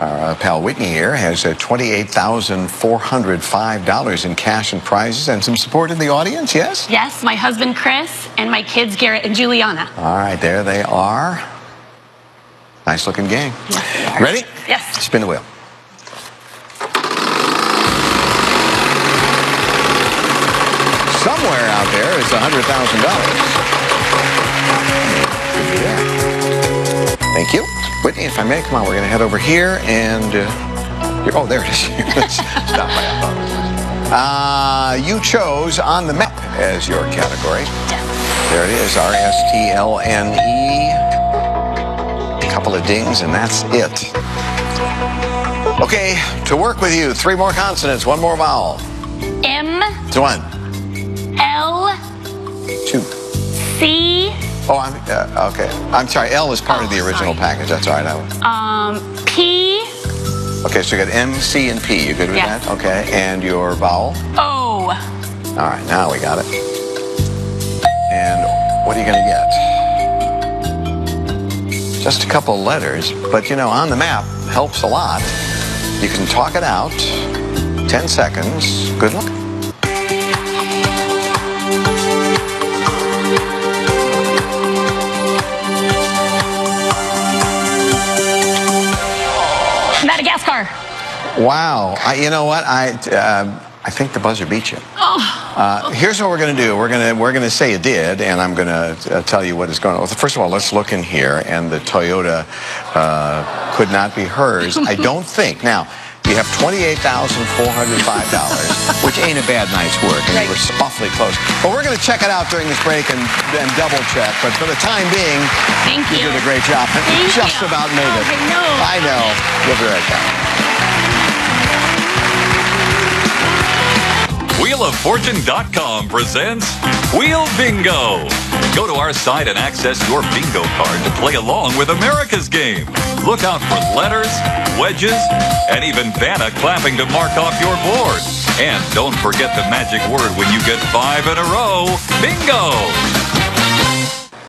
Our pal Whitney here has uh, $28,405 in cash and prizes and some support in the audience, yes? Yes, my husband Chris and my kids Garrett and Juliana. All right, there they are. Nice looking gang. Yes. Ready? Yes. Spin the wheel. Somewhere out there is $100,000. Thank you. Whitney, if I may, come on, we're going to head over here and... Uh, oh, there it is. Stop by. I thought it was- Uh, you chose on the map as your category. There it is, R-S-T-L-N-E. Couple of dings, and that's it. Okay, to work with you, three more consonants, one more vowel. M So one, L two. C Oh, I'm, uh, okay. I'm sorry, L is part of the Oh, original sorry. package. That's all right. I- um P Okay, so you got M, C, and P. You good with that? Okay, and your vowel? O All right, now we got it. And what are you going to get? Just a couple letters, but you know, on the map helps a lot. You can talk it out. 10 seconds. Good luck. Madagascar. Wow. I, you know what? I, uh, I think the buzzer beat you. Uh, here's what we're going to do. We're going to we're going to say it did, and I'm going to uh, tell you what is going on. First of all, let's look in here, and the Toyota uh, could not be hers. I don't think. Now, you have $28,405, which ain't a bad night's work, and Right. you were awfully close. But we're going to check it out during this break and, and double check. But for the time being, Thank you you. did a great job. Thank Just you. about made it. I know. I know. We'll be right back. WheelOfFortune.com presents Wheel Bingo. Go to our site and access your bingo card to play along with America's game. Look out for letters, wedges, and even Vanna clapping to mark off your board. And don't forget the magic word when you get five in a row. Bingo!